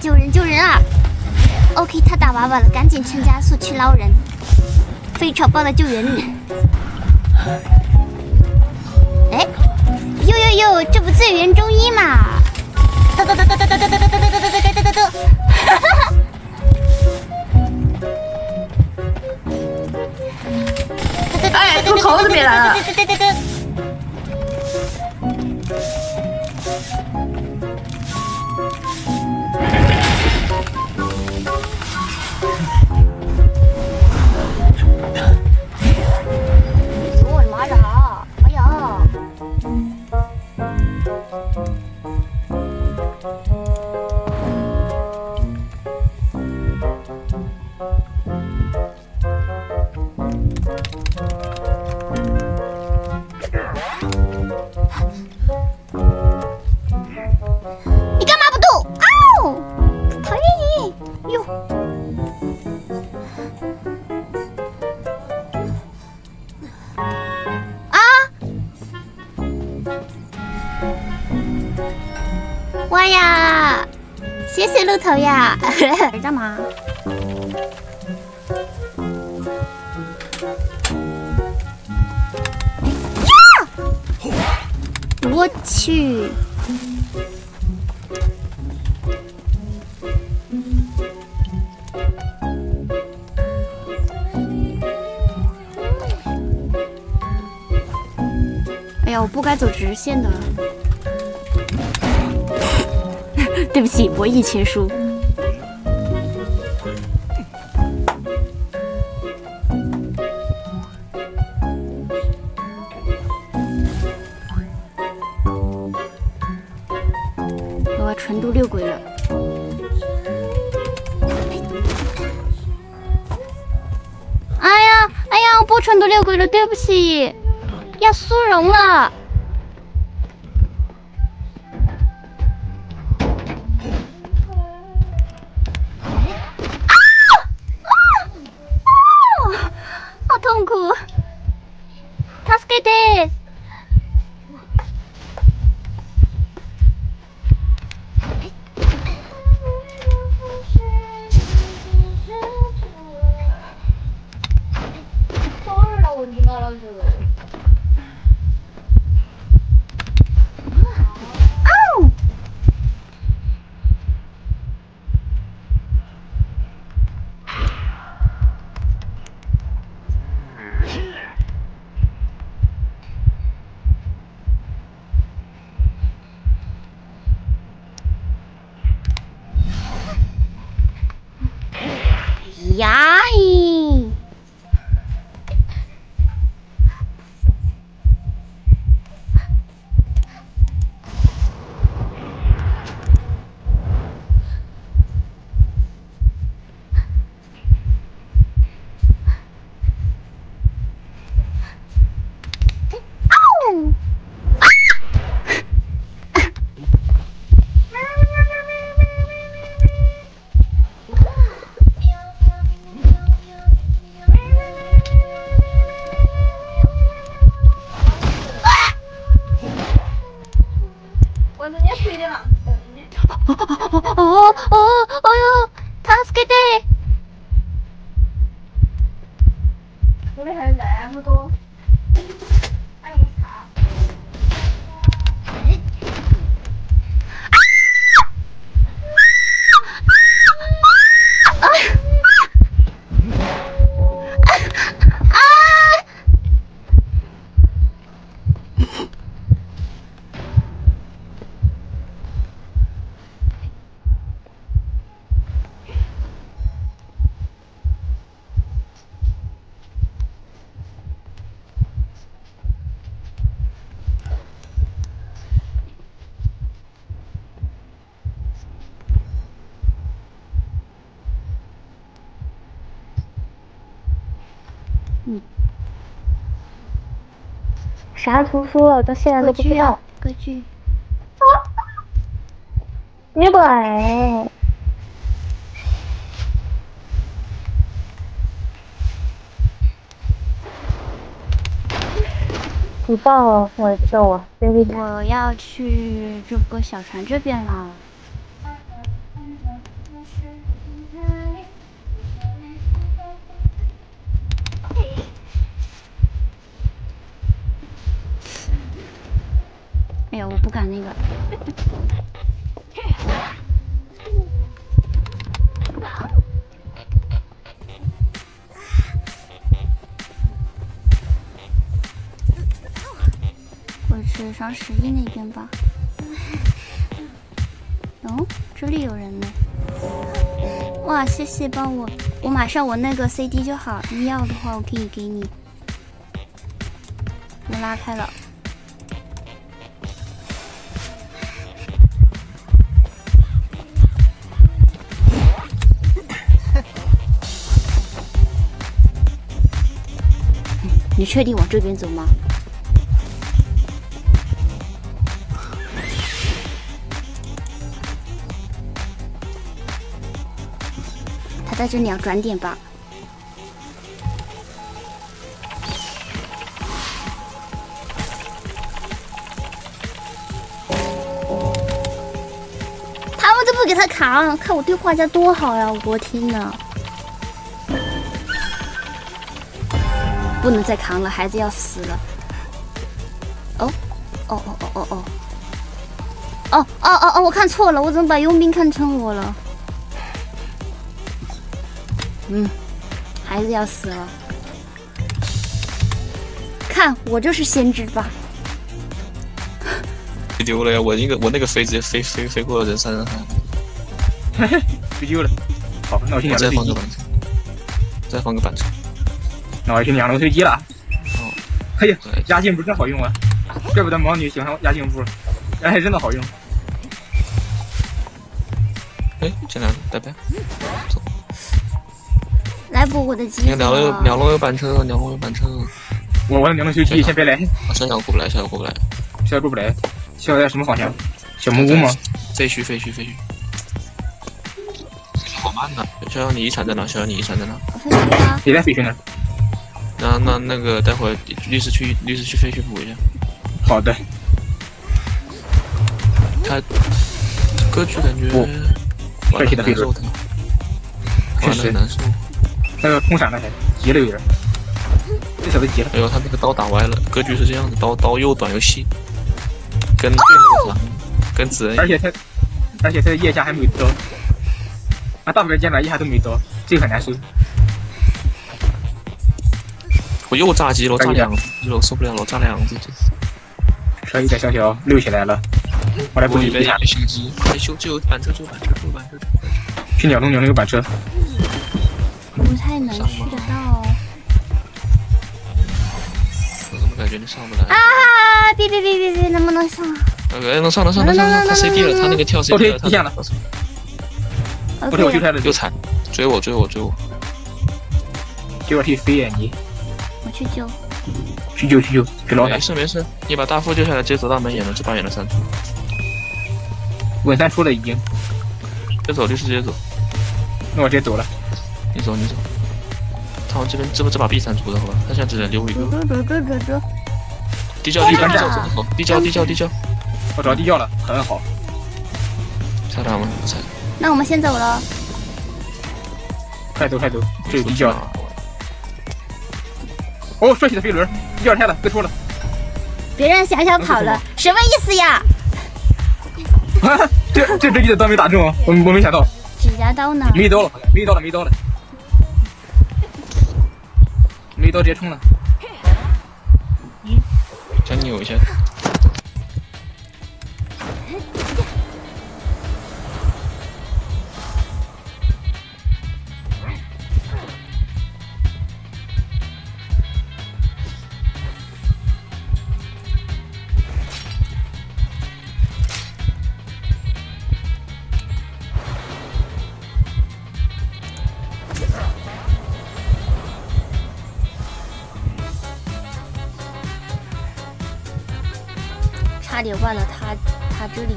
救人救人啊！OK，他打娃娃了，赶紧趁加速去捞人。飞草包的救人。哎，呦呦呦，这不醉人中医嘛？哒哒哒哒哒哒哒哒哒哒哒哒哒哒哒！哈哈。哎，从头这边来了。头呀，干嘛？呀！我去！哎呀，我不该走直线的。对不起，博弈全输。我纯度六鬼了。哎呀，哎呀，我不纯度六鬼了，对不起，要速溶了。啥图书了？到现在都不知道。歌剧。啊！你鬼！你抱我！我救我我要去这个小船这边了。敢那个。我去双十一那边吧。哦，这里有人呢。哇，谢谢帮我，我马上我那个 CD 就好，你要的话我可以给你。我拉开了。你确定往这边走吗？他在这里要转点吧？他们都不给他扛，看我对话家多好呀！我天哪！不能再扛了，孩子要死了。哦，哦哦哦哦哦，哦哦哦哦，我看错了，我怎么把佣兵看成我了？嗯，孩子要死了。看我就是先知吧？丢了呀！我那个我那个飞直接飞飞飞过了人山人海。飞丢了。好，那我先再放个板车，再放个板车。那我去两楼推机了。哦，哎呀，压镜步真好用啊！怪不得毛女喜欢压镜步，哎，真的好用。哎，进来了，拜拜。走。来补我的机。两楼有两楼有板车，两楼有板车。我我两楼修机，先别来。小小过不来，小小过不来。小小过不来。小小在什么方向？小木屋吗？废墟，废墟，废墟。好慢呐！小小，你遗产在哪？小小，你遗产在哪？你在废墟那。那那那个，待会儿律师去律师去废墟补一下。好的。他歌曲感觉帅气的飞轮，确实难受。那个空闪的还急了有点，这小子急了。哎呦，他那个刀打歪了。格局是这样的，刀刀又短又细，跟 跟子人。而且他，而且他的腋下还没刀，啊，大部分剑法腋下都没刀，这个很难受。我又炸机了，炸两次了，受不了了，炸两只。可以的，小小溜起来了。我来补你一下。修机，快修！就有板车，就有板车，就有板车。去鸟笼，鸟那个板车。不太能去得到。我怎么感觉你上不来？啊！别别别别别，能不能上？哎，能上，能上，能上！他 CD 了，他那个跳 CD 了，他下了。我跳，我跳了，又踩，追我，追我，追我！给我踢飞眼你。我去救，去救去救，给老没事没事，你把大副救下来，直接走大门也能，这把也能删除。稳三出了已经，直接走律师直接走。那我直接走了。你走你走。他们这边这不这把必删除的好吧？他现在只能留一个。地窖地窖地窖走地窖地窖地窖。我找地窖了，很好。拆他吗？不拆。那我们先走了。快走快走，这有地窖。哦，帅气的飞轮，第二天了，别说了。别让小小跑了，什么意思呀？啊这这这你的刀没打中啊，我我没想到。指甲刀呢？没刀了，没刀了，没刀了。没刀直接冲了。想扭一下。差点忘了他，他这里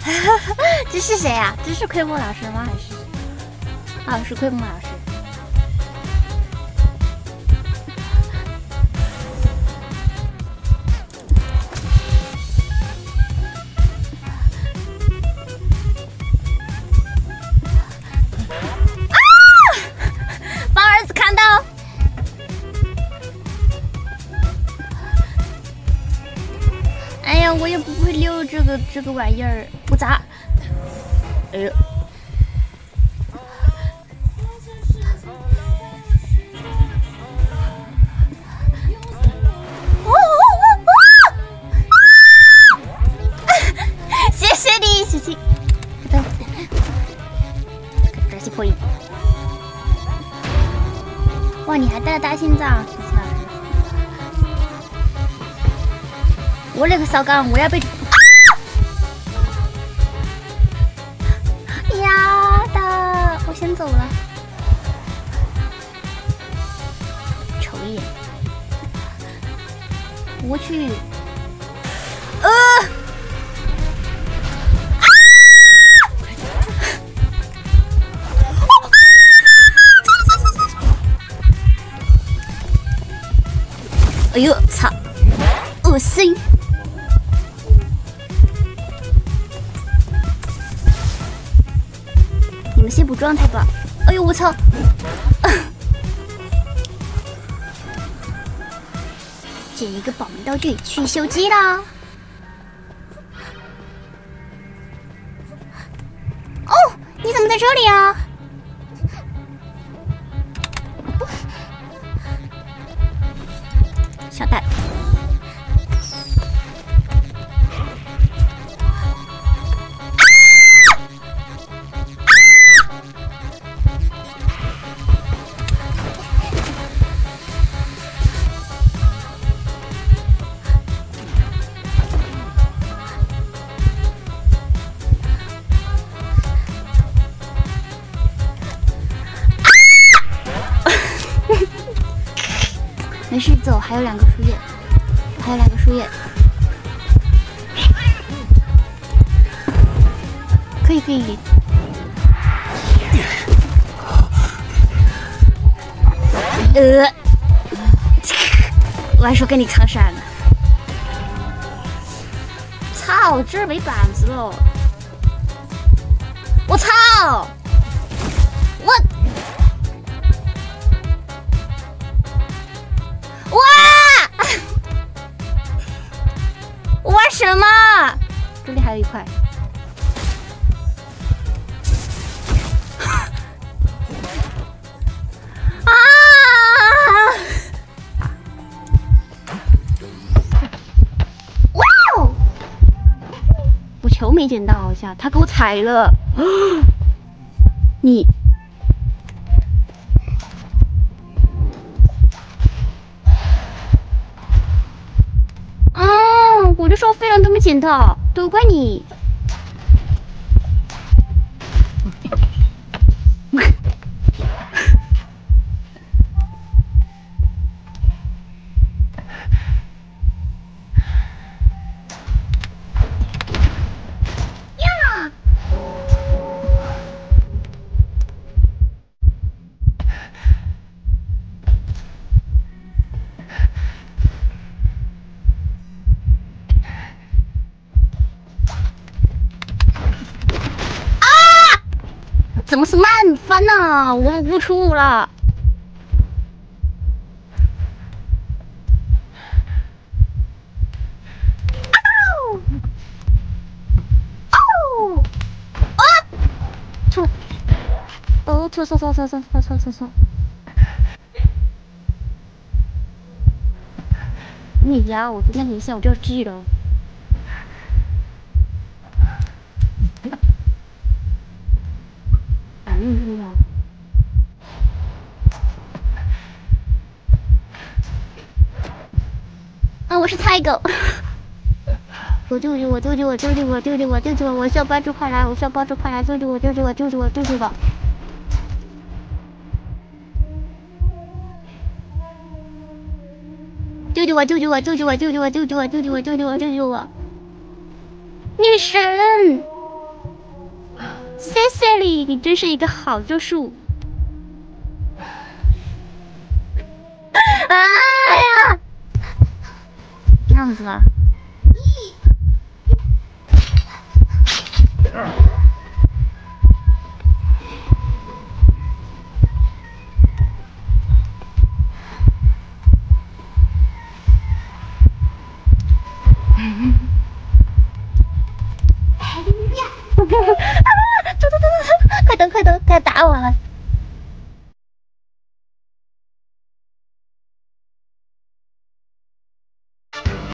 哈哈。这是谁呀？这是亏木老师吗？还是？啊，是亏木老师。个这个玩意儿不砸。哎呦！哦哦哦哦！谢谢你，谢谢。等，这是可以。哇，你还带了大心脏，谢谢老师。我那个骚刚，我要被。走了。瞅一眼，我去。状态吧。哎呦，我操！捡一个保命道具去修机啦！哦，你怎么在这里啊？小蛋。没事，走，还有两个树叶，还有两个树叶，可以可以。呃，我还说跟你扛闪呢。操，这儿没板子喽！我操！快。啊！哇哦！我球没捡到，好像他给我踩了。你。啊！我就说飞人都没捡到，都怪你。怎么是慢翻呢、我误触了。嗷！嗷！啊！错！哦，错错错错错错错错错！你呀，我今天一下我就要记了。嗯呀。啊，我是菜狗。我救救我救救我救救我救救我救救我！我需要帮助快来！我需要帮助快来！救救我救救我救救我救救我！救救我救救我救救我救救我救救我救救我救救我救救我！女神！谢谢你，你真是一个好救赎。啊，这样子的。快等快等，快打我了。